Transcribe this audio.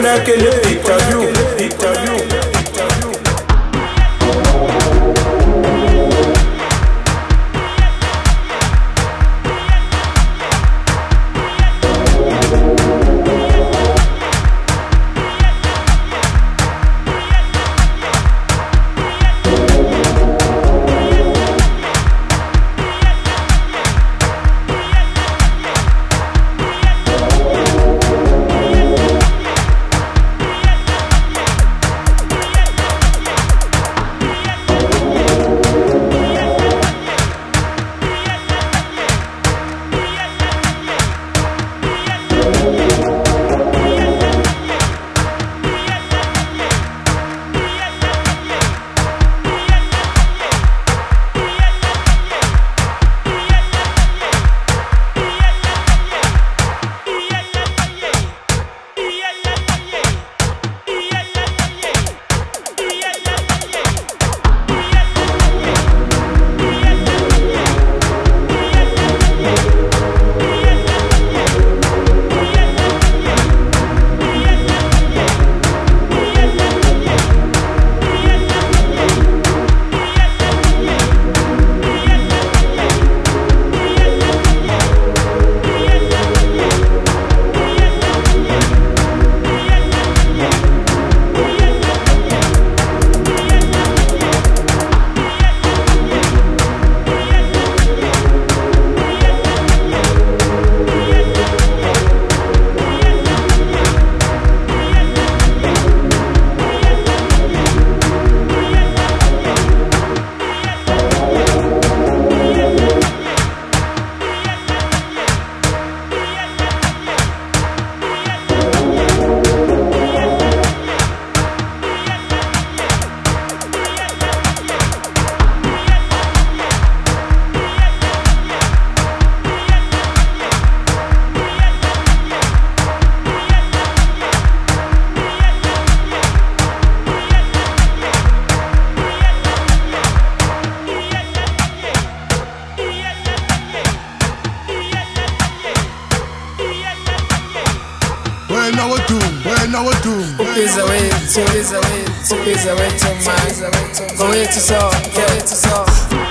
connais que le you. When I would do, when I would do. uBizza Wethu, uBizza Wethu, uBizza Wethu man. Go wetu so, go wetu so.